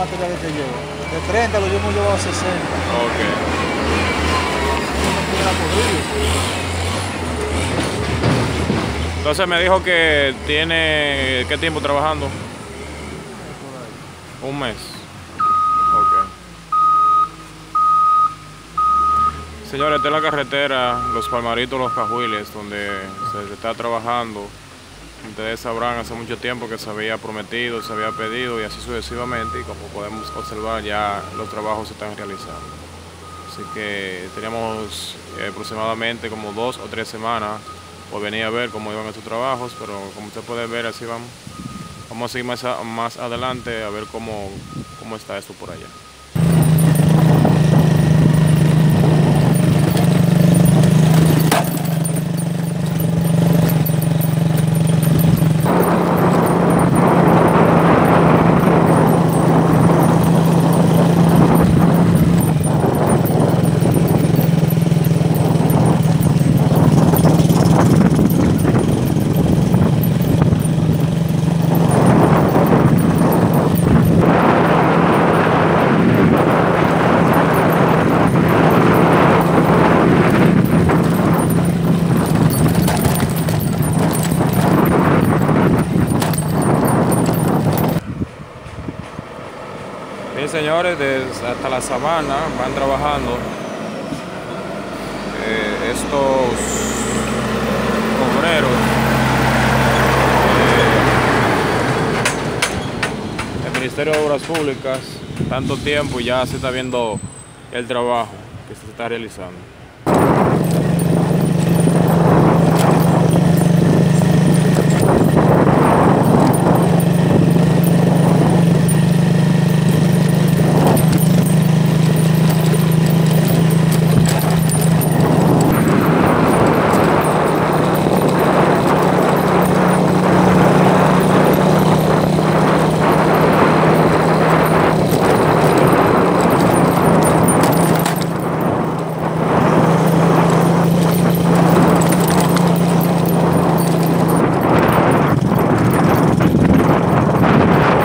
materiales que llevo. De 30 lo hemos llevado a 60. Ok. Entonces me dijo que tiene qué tiempo trabajando. Un mes. Ok. Señores, esta es la carretera Los Palmaritos, Los Cajuiles, donde se está trabajando. Ustedes sabrán, hace mucho tiempo que se había prometido, se había pedido y así sucesivamente. Y como podemos observar, ya los trabajos se están realizando. Así que teníamos eh, aproximadamente como dos o tres semanas pues venía a ver cómo iban estos trabajos, pero como usted puede ver, así vamos. Vamos a seguir más, más adelante a ver cómo, cómo está esto por allá. Bien, señores, desde hasta la sabana van trabajando eh, estos obreros. eh, el Ministerio de Obras Públicas, tanto tiempo y ya se está viendo el trabajo que se está realizando.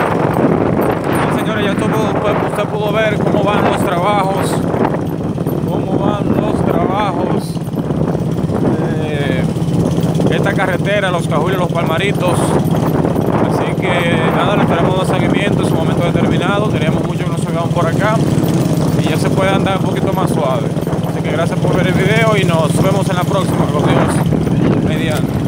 Bien, señores, ya usted pudo, usted pudo ver cómo van los trabajos, cómo van los trabajos. eh, esta carretera, los cajules, los palmaritos. Así que nada, le estaremos dando seguimiento en su momento determinado. Teníamos mucho que nos salgamos por acá y ya se puede andar un poquito más suave. Así que gracias por ver el video y nos vemos en la próxima, con Dios mediante.